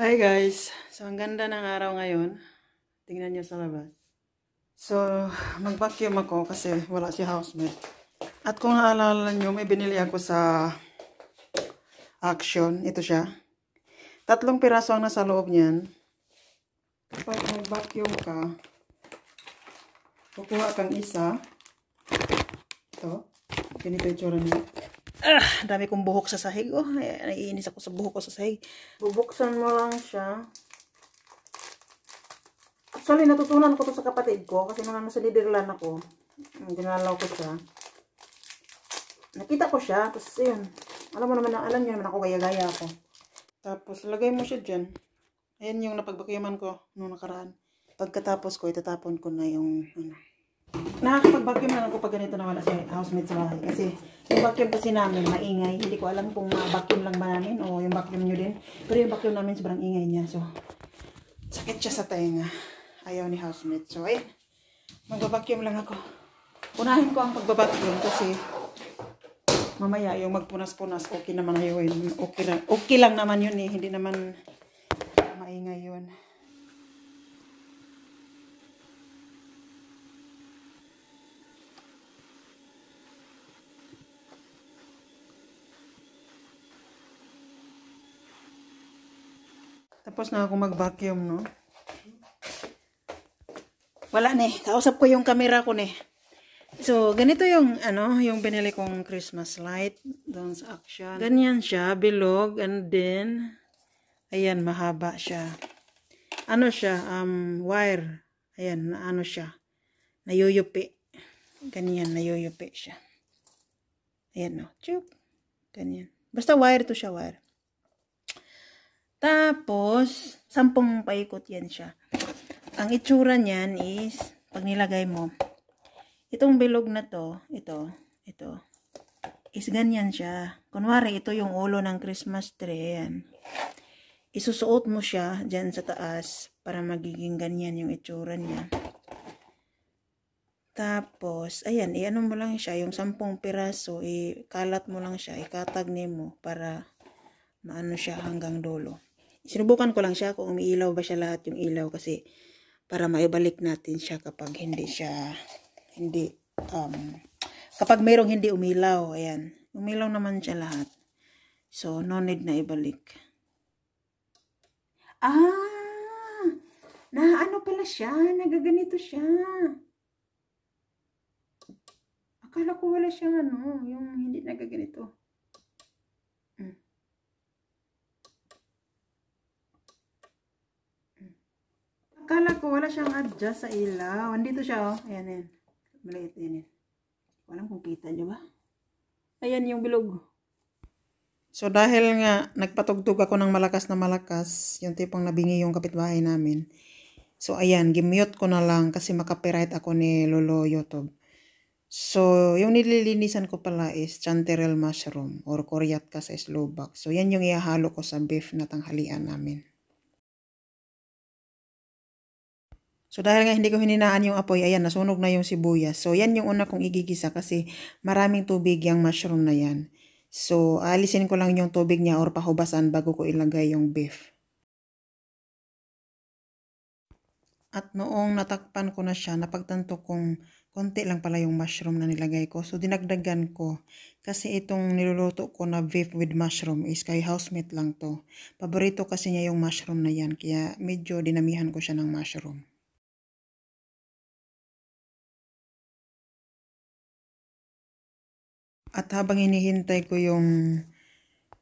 Hi guys! So, ang ganda ng araw ngayon. Tingnan nyo sa labas. So, mag-vacuum ako kasi wala si housemate. At kung naalala nyo, may binili ako sa Action. Ito siya. Tatlong piraso ang nasa loob niyan. Kapag mag-vacuum ka, kukuha kang isa. Ito. Ganito yung tsura niya. Ah, dami kong buhok sa sahig. Oh, naiinis ako sa buhok ko sa sahig. Bubuksan mo lang siya. Actually, natutunan ko to sa kapatid ko kasi nung nasa Liderland ako, dinalaw ko siya. Nakita ko siya, tapos yun. Alam mo naman, alam niyo naman ako, gaya-gaya ako. Tapos, lagay mo siya dyan. Ayan yung napagbakuyaman ko nung nakaraan. Pagkatapos ko, itatapon ko na yung, ano, nakakapag-vacuum lang ako pag ganito na wala si housemate sa bahay. Kasi yung vacuum kasi namin maingay. Hindi ko alam kung vacuum lang ba namin o yung vacuum nyo din. Pero yung vacuum namin sobrang ingay niya. So, sakit siya sa tainga. Ayaw ni housemate. So, ayun. Magbabacuum lang ako. Unahin ko ang pagbabacuum kasi mamaya yung magpunas-punas okay naman na yun. Okay okay lang naman yun eh. Hindi naman maingay yun. Tapos na ako mag-vacuum, no? Wala ne. Kausap ko yung camera ko ne. So, ganito yung, ano, yung binili kong Christmas light doon sa Action. Ganyan siya, bilog, and then, ayan, mahaba siya. Ano siya, um, wire. Ayan, ano siya, nayuyupi. Ganyan, nayuyupi siya. Ayan, no. Chup. Ganyan. Basta wire to siya, wire. Tapos, sampung paikot yan siya. Ang itsura niyan is, pag nilagay mo, itong bilog na to, ito, ito, is ganyan siya. Kunwari, ito yung ulo ng Christmas tree. Ayan. Isusuot mo siya dyan sa taas para magiging ganyan yung itsura niya. Tapos, ayan, iano mo lang siya, yung sampung piraso, ikalat mo lang siya, ikatag mo para maano siya hanggang dulo. Sinubukan ko lang siya kung umiilaw ba siya lahat yung ilaw kasi para maibalik natin siya kapag hindi siya hindi um kapag mayroong hindi umilaw ayan. Umilaw naman siya lahat. So no need na ibalik. Ah! Na ano pala siya? Nagaganito siya. Akala ko wala siyang ano yung hindi nagaganito Akala ko wala siyang adjust sa ilaw. Andito siya, oh. Ayan, ayan. Maliit, ayan, ayan. Walang kung kita nyo ba? Ayan yung bilog. So, dahil nga, nagpatugtog ako ng malakas na malakas, yung tipong nabingi yung kapitbahay namin. So, ayan, gimute ko na lang kasi makapiright ako ni Lolo YouTube. So, yung nililinisan ko pala is chanterelle mushroom or koryat sa slowback. So, yan yung ihahalo ko sa beef na tanghalian namin. So dahil nga hindi ko hininaan yung apoy, ayan, nasunog na yung sibuyas. So yan yung una kong igigisa kasi maraming tubig yung mushroom na yan. So alisin ko lang yung tubig niya or pahubasan bago ko ilagay yung beef. At noong natakpan ko na siya, napagtanto kong konti lang pala yung mushroom na nilagay ko. So dinagdagan ko kasi itong niluluto ko na beef with mushroom is kay housemate lang to. Paborito kasi niya yung mushroom na yan kaya medyo dinamihan ko siya ng mushroom. At habang hinihintay ko yung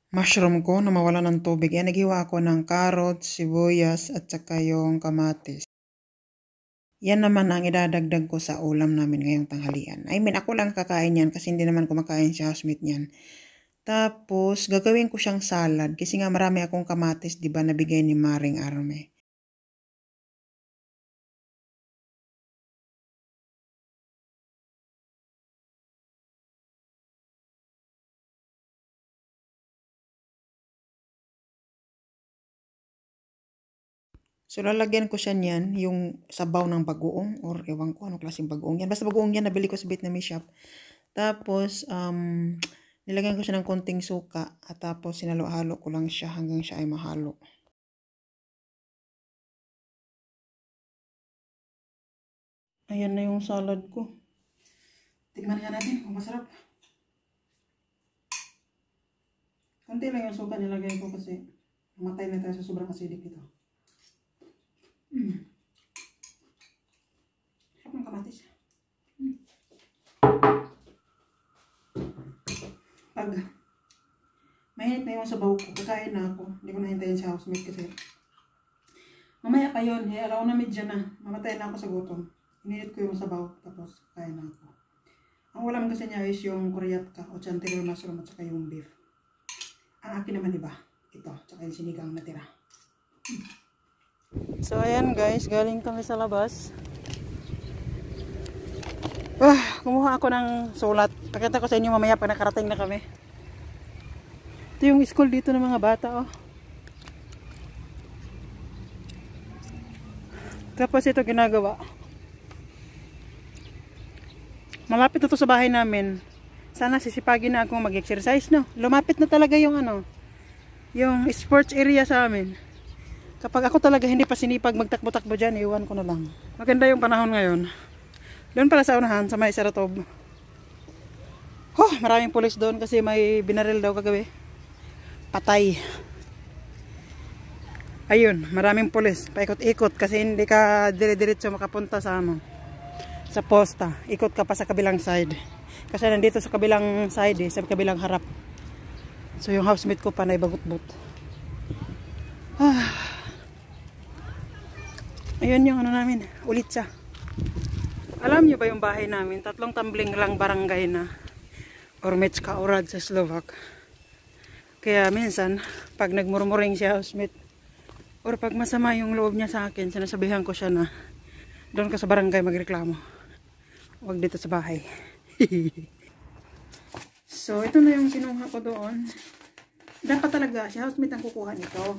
mushroom ko na mawala ng tubig, yan naghiwa ako ng carrots, sibuyas at saka yung kamatis. Yan naman ang idadagdag ko sa ulam namin ngayong tanghalian. I mean, ako lang kakain yan kasi hindi naman kumakain si housemate niyan. Tapos, gagawin ko siyang salad kasi nga marami akong kamatis, di ba, nabigay ni Maring Arme. So, lalagyan ko siya niyan, yung sabaw ng bagoong, or ewan ko ano klaseng bagoong yan. Basta bagoong yan, nabili ko sa Vietnamese shop. Tapos, um, nilagyan ko siya ng konting suka, at tapos sinalo-halo ko lang siya hanggang siya ay mahalo. Ayan na yung salad ko. Tikman nga natin kung masarap. Kunti lang yung suka nilagay ko kasi matay na tayo sa sobrang acidic nito. Mm. Sarap ng kamatis. Mm. Pag mainit na yung sabaw ko, kakain na ako. Hindi ko nahintayin sa housemate kasi mamaya pa yun. Eh, araw na medya na. Mamatay na ako sa gutom. Ininit ko yung sabaw, tapos kakain na ako. Ang ulam kasi niya is yung kuryatka o chantilly mushroom at saka yung beef. Ang akin naman iba. Ito, tsaka yung sinigang na tira. So ayan guys, galing kami sa labas. Ah, kumuha ako ng sulat. Pakita ko sa inyo mamaya pag nakarating na kami. Ito yung school dito ng mga bata oh. Tapos ito ginagawa. Malapit na to sa bahay namin. Sana sisipagin na akong mag-exercise, no? Lumapit na talaga yung ano, yung sports area sa amin. Kapag ako talaga hindi pa sinipag magtakbo-takbo dyan, iwan ko na lang. Maganda yung panahon ngayon. Doon pala sa unahan, sa may Saratob. Oh, maraming pulis doon kasi may binaril daw kagabi. Patay. Ayun, maraming pulis. Paikot-ikot kasi hindi ka dire-diretso makapunta sa ano, sa posta. Ikot ka pa sa kabilang side. Kasi nandito sa kabilang side eh, sa kabilang harap. So yung housemate ko pa na ibagot-bot. Ah. Ayun yung ano namin, ulit siya. Alam niyo ba yung bahay namin? Tatlong tumbling lang barangay na. Ormetska Orad sa Slovak. Kaya minsan, pag nagmurmuring si housemate, or pag masama yung loob niya sa akin, sinasabihan ko siya na doon ka sa barangay magreklamo. Huwag dito sa bahay. so, ito na yung kinuha ko doon. Dapat talaga, si housemate ang kukuha nito.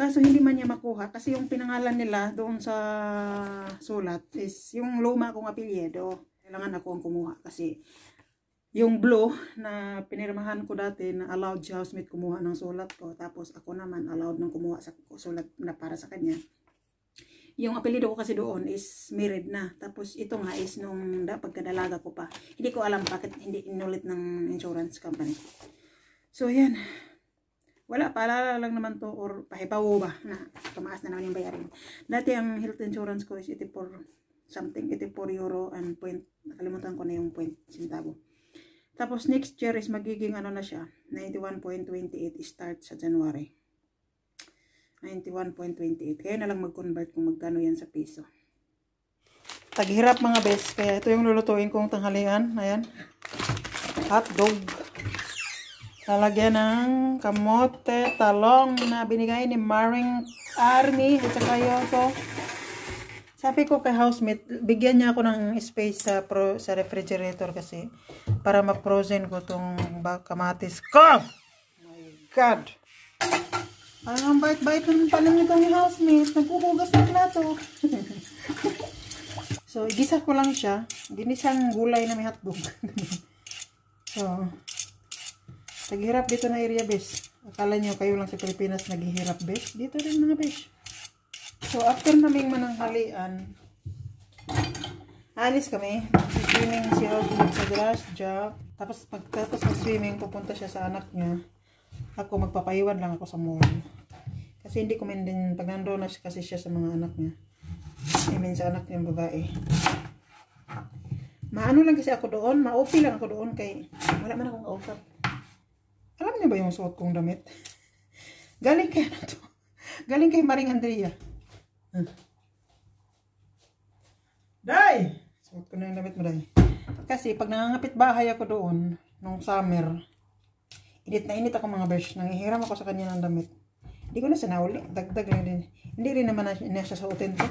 Kaso hindi man niya makuha kasi yung pinangalan nila doon sa sulat is yung luma kong apelyido. Kailangan ako ang kumuha kasi yung blue na pinirmahan ko dati na allowed si housemate kumuha ng sulat ko. Tapos ako naman allowed nang kumuha sa sulat na para sa kanya. Yung apelido ko kasi doon is married na. Tapos ito nga is nung pagkadalaga ko pa. Hindi ko alam bakit hindi inulit ng insurance company. So yan wala, paalala lang naman to or pahibaw ba na tumaas na naman yung bayarin. Dati ang health insurance ko is 84 something, 84 euro and point, nakalimutan ko na yung point centavo. Tapos next year is magiging ano na siya, 91.28 start sa January. 91.28. Kaya na lang mag-convert kung magkano yan sa piso. Taghirap mga best. Kaya ito yung lulutuin kong tanghalian. Ayan. Hot dog. Lalagyan ng kamote, talong na binigay ni Maring Army at saka Yoko. Sabi ko kay housemate, bigyan niya ako ng space sa pro, sa refrigerator kasi para ma-frozen ko tong kamatis ko. my God. Parang bait-bait naman pala nitong housemate. Nagkukugas ng plato. so, igisa ko lang siya. Ginisang gulay na may hotdog. so, Naghihirap dito na area, bes. Akala nyo kayo lang sa Pilipinas naghihirap, bes. Dito rin mga bes. So, after naming mananghalian, alis kami. Swimming si Osmond sa grass job. Tapos, pagkatapos mag-swimming, pupunta siya sa anak niya. Ako, magpapaiwan lang ako sa mall. Kasi hindi ko man din, pag nandoon na kasi siya sa mga anak niya. I mean, sa anak niyang babae. Maano lang kasi ako doon, ma-OP lang ako doon kay wala man akong kausap. Alam ba yung suot kong damit? Galing kay ano to? Galing kay Maring Andrea. Hmm. Day! Suot ko na yung damit mo, Day. Kasi pag nangangapit bahay ako doon, nung summer, init na init ako mga besh. Nangihiram ako sa kanya ng damit. Hindi ko na sinauli. Dagdag lang din. Hindi rin naman na, na siya suotin to.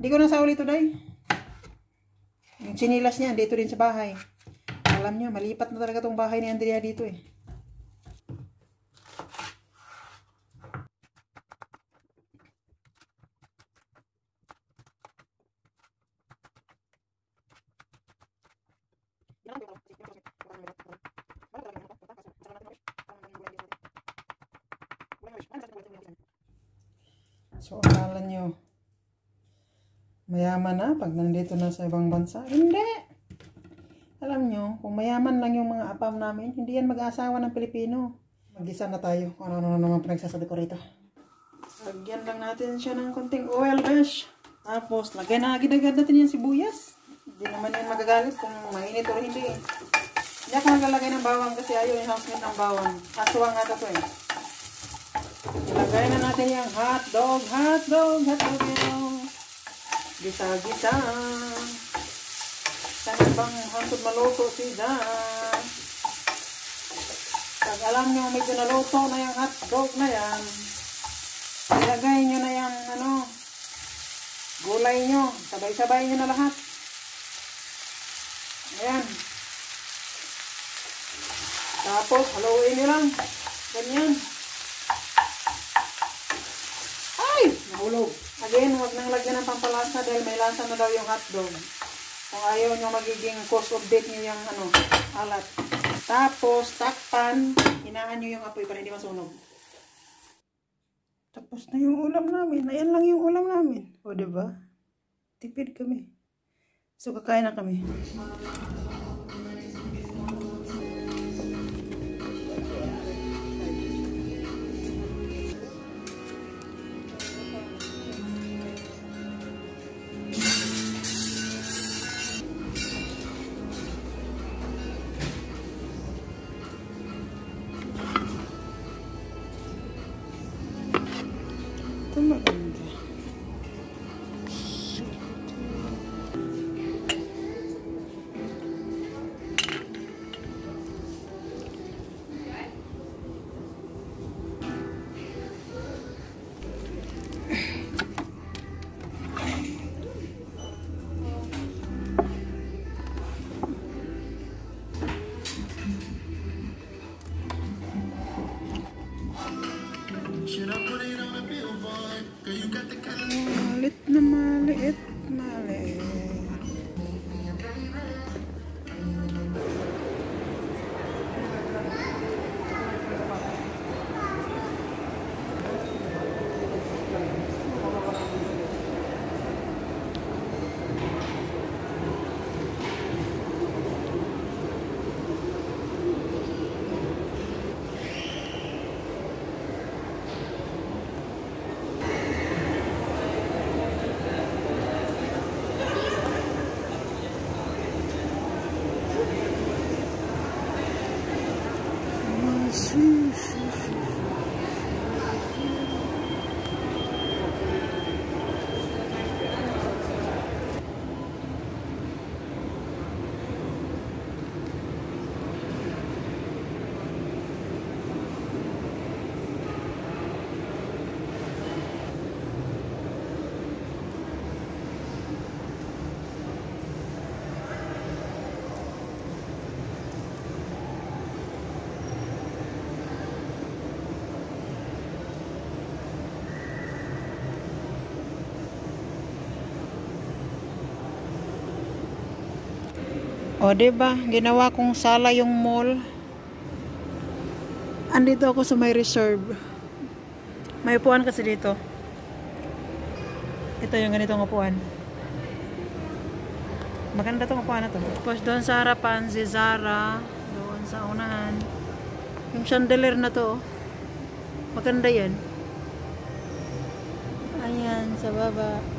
Hindi ko na sauli to, Day. Yung sinilas niya, dito din sa bahay. Alam niyo, malipat na talaga tong bahay ni Andrea dito eh. So, akala nyo, mayaman na pag nandito na sa ibang bansa. Hindi. Alam nyo, kung mayaman lang yung mga apam namin, hindi yan mag-aasawa ng Pilipino. Mag-isa na tayo. Kung ano-ano naman pinagsasabi ko rito. Lagyan lang natin siya ng konting oil, besh. Tapos, lagyan na agad-agad natin yung sibuyas. Hindi naman yan magagalit kung mainit o hindi. Hindi ako naglalagay ng bawang kasi ayaw yung housemate ng bawang. Aswang nga to eh. Ilagay na natin yung hot dog, hot dog, hot dog yun. Gisa-gisa. Sana bang hantod maluto siya. Pag alam nyo medyo naluto na yung hot dog na yan, ilagay nyo na yung ano, gulay nyo. Sabay-sabay nyo na lahat. Ayan. Tapos, haluin nyo lang. Ganyan. Ay! Nahulog. Again, huwag nang lagyan ng pampalasa dahil may lasa na daw yung hotdog. Kung ayaw nyo magiging cause of death nyo yung ano, alat. Tapos, takpan. Hinaan nyo yung apoy para hindi masunog. Tapos na yung ulam namin. Ayan lang yung ulam namin. O, diba? Tipid kami. So, kakain na kami. O, diba? Ginawa kong sala yung mall. Andito ako sa may reserve. May upuan kasi dito. Ito yung ganitong upuan. Maganda tong upuan na to. Tapos doon sa harapan, si Zara. Doon sa unahan. Yung chandelier na to. oh. Maganda yan. Ayan, sa baba.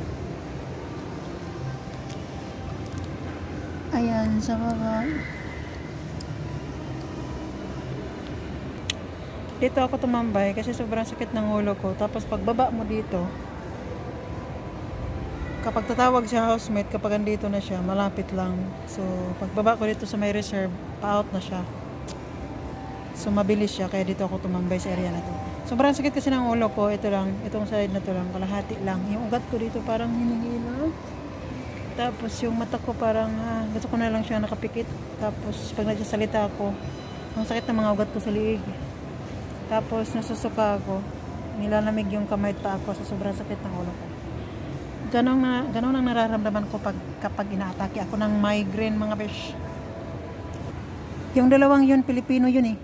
Ayan, sa baba. Dito ako tumambay kasi sobrang sakit ng ulo ko. Tapos pagbaba mo dito, kapag tatawag si housemate, kapag andito na siya, malapit lang. So, pagbaba ko dito sa may reserve, pa-out na siya. So, mabilis siya. Kaya dito ako tumambay sa area na to. Sobrang sakit kasi ng ulo ko. Ito lang. Itong side na to lang. Kalahati lang. Yung ugat ko dito parang hinihila. Tapos yung mata ko parang ah, gusto ko na lang siya nakapikit. Tapos pag nagsasalita ako, ang sakit ng mga ugat ko sa liig. Tapos nasusuka ako. Nilalamig yung kamay at paa ko sa sobrang sakit ng ulo ko. Ganon, na, ganon ang nararamdaman ko pag, kapag inaatake ako ng migraine mga besh. Yung dalawang yun, Pilipino yun eh.